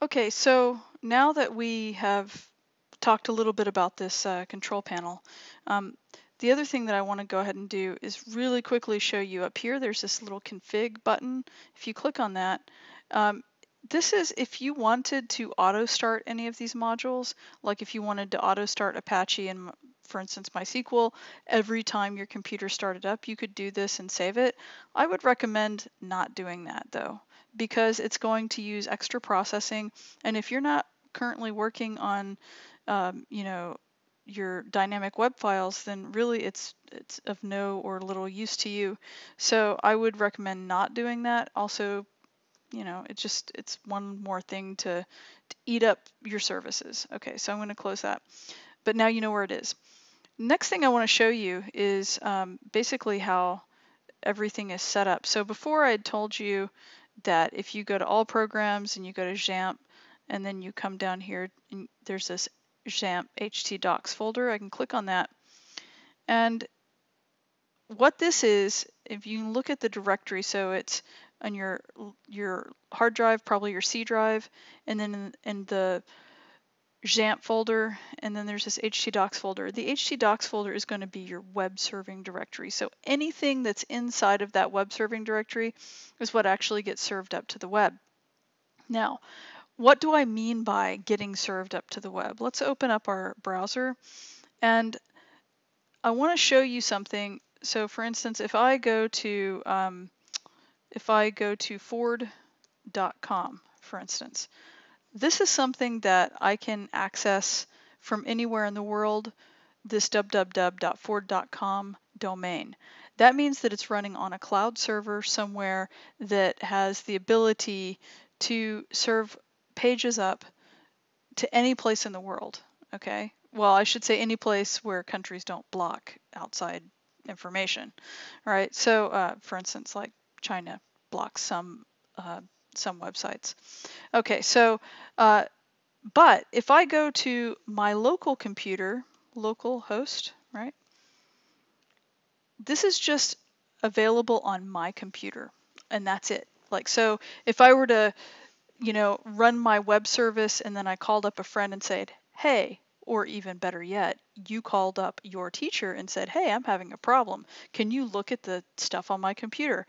Okay, so now that we have talked a little bit about this uh, control panel, um, the other thing that I want to go ahead and do is really quickly show you up here, there's this little config button. If you click on that, um, this is if you wanted to auto start any of these modules, like if you wanted to auto start Apache and for instance MySQL, every time your computer started up, you could do this and save it. I would recommend not doing that though because it's going to use extra processing. And if you're not currently working on, um, you know, your dynamic web files, then really it's it's of no or little use to you. So I would recommend not doing that. Also, you know, it just it's one more thing to, to eat up your services. Okay, so I'm going to close that. But now you know where it is. Next thing I want to show you is um, basically how everything is set up. So before I told you that if you go to all programs and you go to XAMPP and then you come down here and there's this XAMPP htdocs folder, I can click on that. And what this is, if you look at the directory, so it's on your your hard drive, probably your C drive, and then in, in the XAMPP folder, and then there's this htdocs folder. The htdocs folder is going to be your web serving directory. So anything that's inside of that web serving directory is what actually gets served up to the web. Now, what do I mean by getting served up to the web? Let's open up our browser and I want to show you something. So for instance, if I go to um, if I go to Ford.com, for instance, this is something that I can access from anywhere in the world, this www.ford.com domain. That means that it's running on a cloud server somewhere that has the ability to serve pages up to any place in the world, okay? Well, I should say any place where countries don't block outside information, all right? So, uh, for instance, like China blocks some uh, some websites. Okay, so, uh, but if I go to my local computer, local host, right? This is just available on my computer and that's it. Like, so if I were to, you know, run my web service and then I called up a friend and said, hey, or even better yet, you called up your teacher and said, hey, I'm having a problem. Can you look at the stuff on my computer?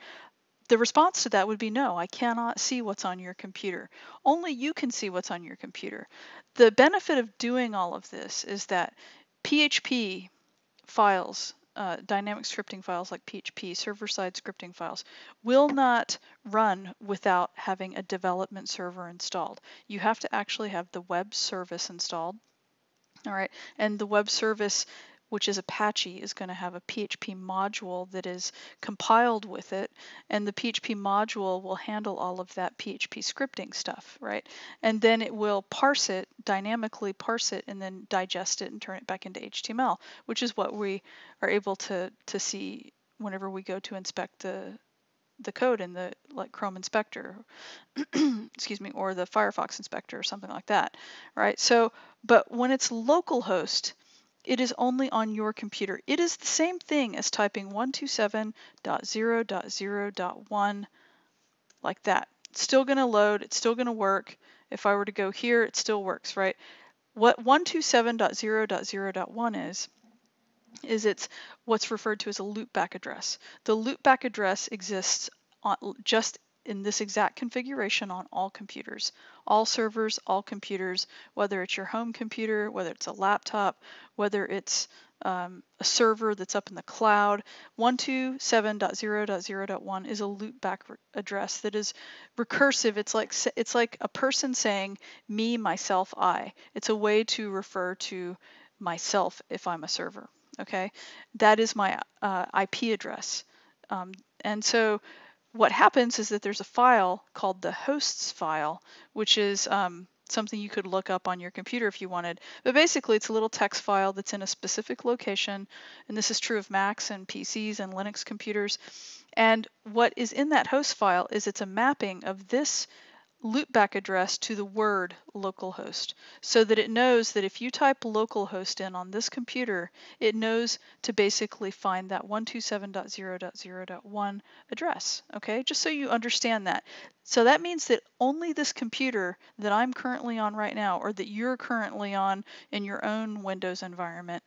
The response to that would be no, I cannot see what's on your computer. Only you can see what's on your computer. The benefit of doing all of this is that PHP files, uh, dynamic scripting files like PHP, server-side scripting files, will not run without having a development server installed. You have to actually have the web service installed. All right, and the web service which is Apache, is going to have a PHP module that is compiled with it, and the PHP module will handle all of that PHP scripting stuff, right? And then it will parse it, dynamically parse it, and then digest it and turn it back into HTML, which is what we are able to, to see whenever we go to inspect the the code in the like Chrome inspector, excuse me, or the Firefox inspector or something like that, right? So, but when it's localhost, it is only on your computer. It is the same thing as typing 127.0.0.1 like that. It's still going to load. It's still going to work. If I were to go here, it still works, right? What 127.0.0.1 is, is it's what's referred to as a loopback address. The loopback address exists on, just in this exact configuration on all computers, all servers, all computers, whether it's your home computer, whether it's a laptop, whether it's um, a server that's up in the cloud. 127.0.0.1 is a loopback address that is recursive. It's like it's like a person saying me, myself, I. It's a way to refer to myself if I'm a server. Okay, that is my uh, IP address. Um, and so what happens is that there's a file called the hosts file, which is um, something you could look up on your computer if you wanted. But basically, it's a little text file that's in a specific location, and this is true of Macs and PCs and Linux computers. And what is in that host file is it's a mapping of this loopback address to the word localhost so that it knows that if you type localhost in on this computer, it knows to basically find that 127.0.0.1 address, okay? Just so you understand that. So that means that only this computer that I'm currently on right now or that you're currently on in your own Windows environment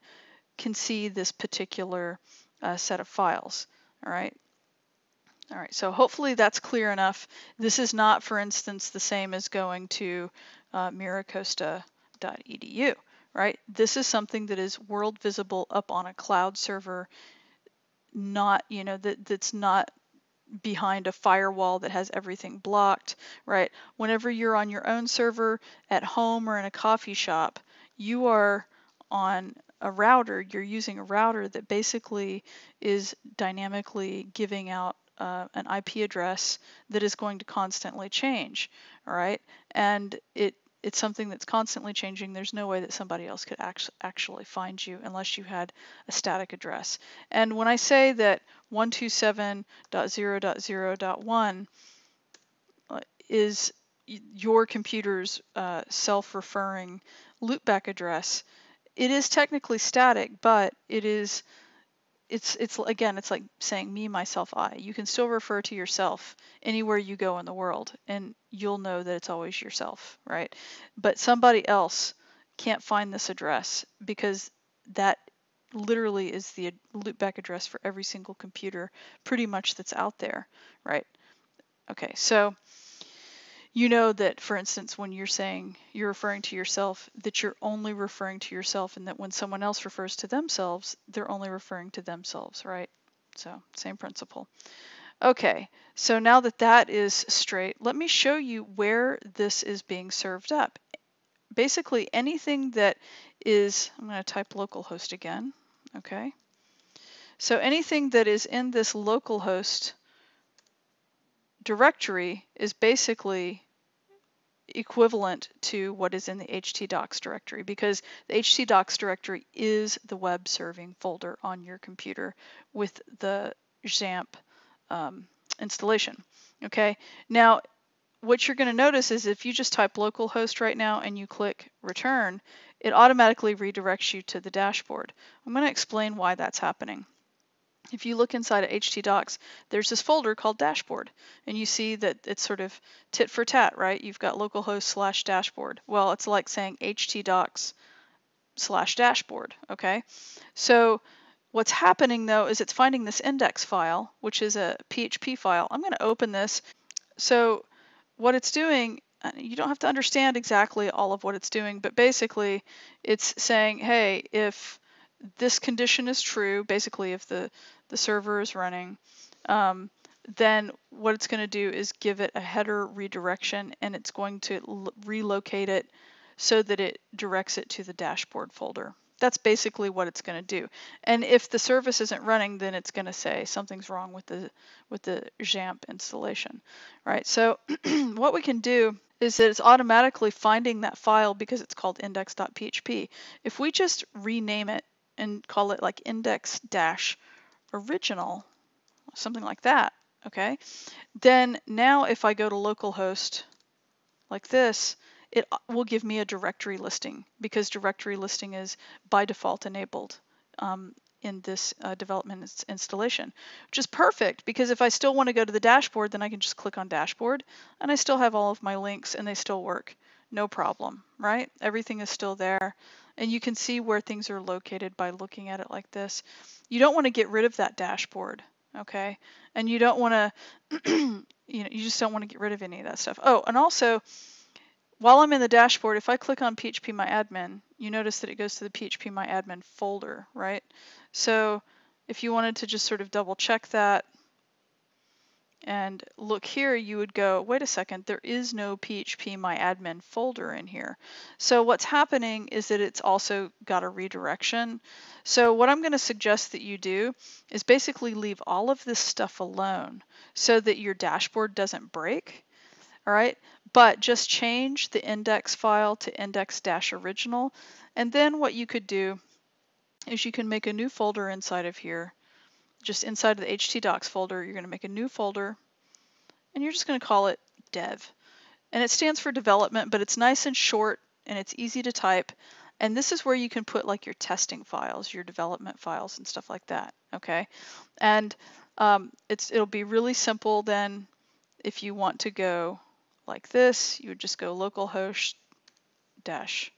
can see this particular uh, set of files, all right? All right, so hopefully that's clear enough. This is not, for instance, the same as going to uh, miracosta.edu, right? This is something that is world visible up on a cloud server, not, you know, that, that's not behind a firewall that has everything blocked, right? Whenever you're on your own server at home or in a coffee shop, you are on a router, you're using a router that basically is dynamically giving out uh, an IP address that is going to constantly change, all right? And it it's something that's constantly changing. There's no way that somebody else could act actually find you unless you had a static address. And when I say that 127.0.0.1 uh, is your computer's uh, self-referring loopback address, it is technically static, but it is it's it's again it's like saying me myself i. You can still refer to yourself anywhere you go in the world and you'll know that it's always yourself right? But somebody else can't find this address because that literally is the loopback address for every single computer pretty much that's out there right? Okay so you know that, for instance, when you're saying you're referring to yourself, that you're only referring to yourself, and that when someone else refers to themselves, they're only referring to themselves, right? So, same principle. Okay, so now that that is straight, let me show you where this is being served up. Basically, anything that is, I'm going to type localhost again, okay? So anything that is in this localhost directory is basically equivalent to what is in the htdocs directory because the htdocs directory is the web serving folder on your computer with the XAMPP um, installation. Okay, now what you're going to notice is if you just type localhost right now and you click return, it automatically redirects you to the dashboard. I'm going to explain why that's happening if you look inside of htdocs, there's this folder called dashboard, and you see that it's sort of tit for tat, right? You've got localhost slash dashboard. Well, it's like saying htdocs slash dashboard, okay? So what's happening though is it's finding this index file, which is a PHP file. I'm going to open this. So what it's doing, uh, you don't have to understand exactly all of what it's doing, but basically it's saying, hey, if this condition is true, basically if the, the server is running, um, then what it's going to do is give it a header redirection and it's going to relocate it so that it directs it to the dashboard folder. That's basically what it's going to do. And if the service isn't running, then it's going to say something's wrong with the with the XAMPP installation, right? So what we can do is that it's automatically finding that file because it's called index.php. If we just rename it and call it like index dash original, something like that, okay? Then now if I go to localhost like this, it will give me a directory listing because directory listing is by default enabled um, in this uh, development installation, which is perfect because if I still want to go to the dashboard, then I can just click on dashboard and I still have all of my links and they still work. No problem, right? Everything is still there and you can see where things are located by looking at it like this. You don't want to get rid of that dashboard, okay? And you don't want to, you know, you just don't want to get rid of any of that stuff. Oh, and also, while I'm in the dashboard, if I click on PHP My Admin, you notice that it goes to the PHP My Admin folder, right? So if you wanted to just sort of double check that, and look here, you would go, wait a second, there is no PHP my admin folder in here. So what's happening is that it's also got a redirection. So what I'm going to suggest that you do is basically leave all of this stuff alone so that your dashboard doesn't break. All right, but just change the index file to index-original. And then what you could do is you can make a new folder inside of here just inside of the htdocs folder, you're going to make a new folder and you're just going to call it dev. and it stands for development, but it's nice and short and it's easy to type. And this is where you can put like your testing files, your development files and stuff like that, okay? And um, it's it'll be really simple then if you want to go like this, you would just go localhost dash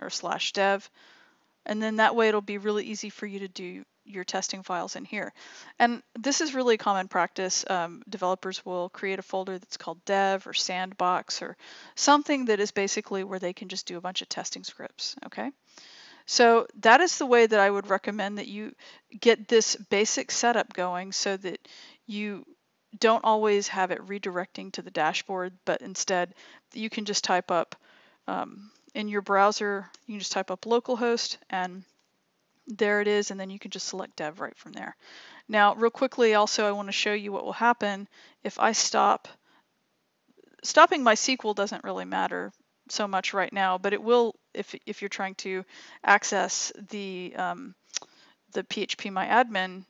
or slash dev. And then that way it'll be really easy for you to do your testing files in here. And this is really common practice. Um, developers will create a folder that's called dev or sandbox or something that is basically where they can just do a bunch of testing scripts, okay? So that is the way that I would recommend that you get this basic setup going so that you don't always have it redirecting to the dashboard, but instead you can just type up um, in your browser, you can just type up localhost and there it is, and then you can just select dev right from there. Now, real quickly, also, I want to show you what will happen if I stop. Stopping MySQL doesn't really matter so much right now, but it will if, if you're trying to access the, um, the phpMyAdmin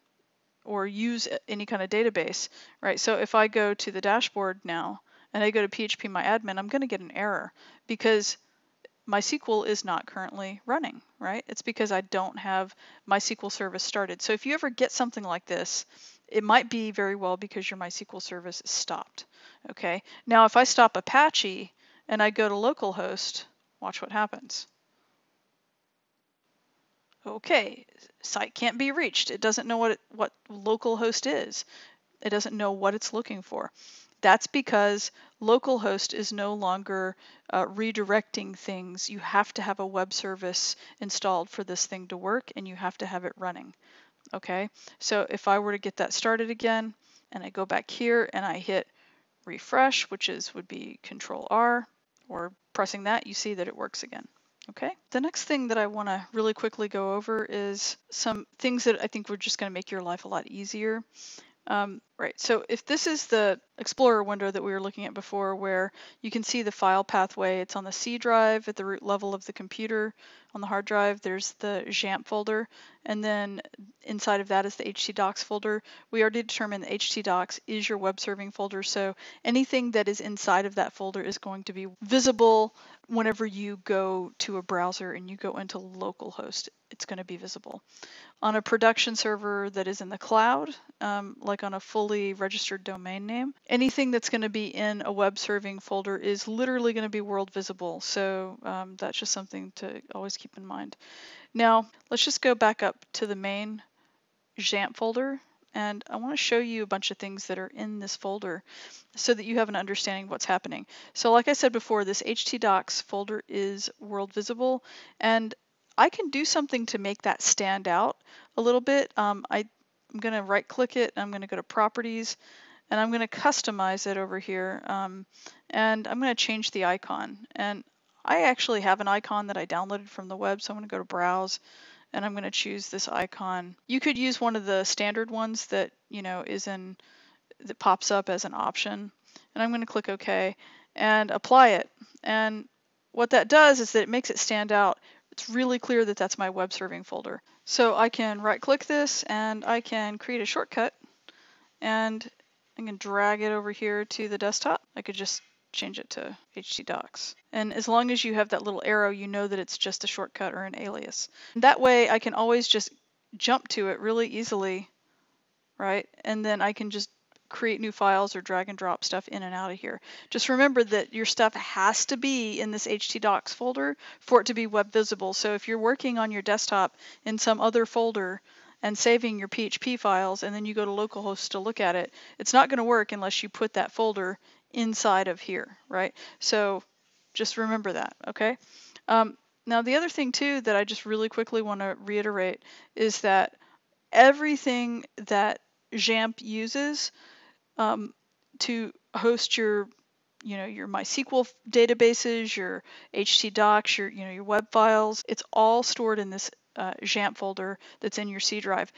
or use any kind of database, right? So if I go to the dashboard now and I go to PHP phpMyAdmin, I'm going to get an error because MySQL is not currently running, right? It's because I don't have MySQL service started. So if you ever get something like this, it might be very well because your MySQL service is stopped, okay? Now, if I stop Apache and I go to localhost, watch what happens. Okay, site can't be reached. It doesn't know what, what localhost is. It doesn't know what it's looking for. That's because localhost is no longer uh, redirecting things. You have to have a web service installed for this thing to work and you have to have it running. Okay, so if I were to get that started again and I go back here and I hit refresh, which is would be control R or pressing that, you see that it works again. Okay, the next thing that I want to really quickly go over is some things that I think we're just going to make your life a lot easier. Um, right, so if this is the Explorer window that we were looking at before where you can see the file pathway, it's on the C drive at the root level of the computer. On the hard drive, there's the XAMPP folder, and then inside of that is the htdocs folder. We already determined the htdocs is your web serving folder, so anything that is inside of that folder is going to be visible whenever you go to a browser and you go into localhost, it's going to be visible. On a production server that is in the cloud, um, like on a fully registered domain name, anything that's going to be in a web serving folder is literally going to be world visible. So um, that's just something to always keep in mind. Now, let's just go back up to the main XAMPP folder and I want to show you a bunch of things that are in this folder so that you have an understanding of what's happening. So like I said before, this htdocs folder is world visible, and I can do something to make that stand out a little bit. Um, I, am going to right click it, I'm going to go to properties, and I'm going to customize it over here, um, and I'm going to change the icon. And I actually have an icon that I downloaded from the web, so I'm going to go to browse and I'm going to choose this icon. You could use one of the standard ones that, you know, is in, that pops up as an option. And I'm going to click OK and apply it. And what that does is that it makes it stand out. It's really clear that that's my web serving folder. So I can right click this and I can create a shortcut and I can drag it over here to the desktop. I could just change it to htdocs. And as long as you have that little arrow, you know that it's just a shortcut or an alias. That way I can always just jump to it really easily, right? And then I can just create new files or drag and drop stuff in and out of here. Just remember that your stuff has to be in this htdocs folder for it to be web visible. So if you're working on your desktop in some other folder and saving your PHP files and then you go to localhost to look at it, it's not going to work unless you put that folder inside of here, right? So just remember that, okay? Um, now the other thing too that I just really quickly want to reiterate is that everything that XAMPP uses um, to host your you know your MySQL databases, your htdocs, your you know your web files, it's all stored in this uh, XAMPP folder that's in your C drive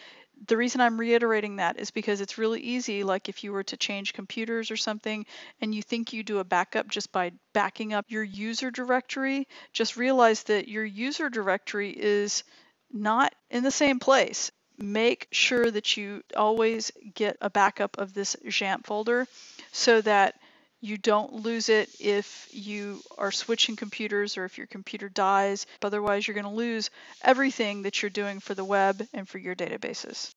the reason I'm reiterating that is because it's really easy, like if you were to change computers or something and you think you do a backup just by backing up your user directory, just realize that your user directory is not in the same place. Make sure that you always get a backup of this XAMPP folder so that You don't lose it if you are switching computers or if your computer dies. Otherwise, you're going to lose everything that you're doing for the web and for your databases.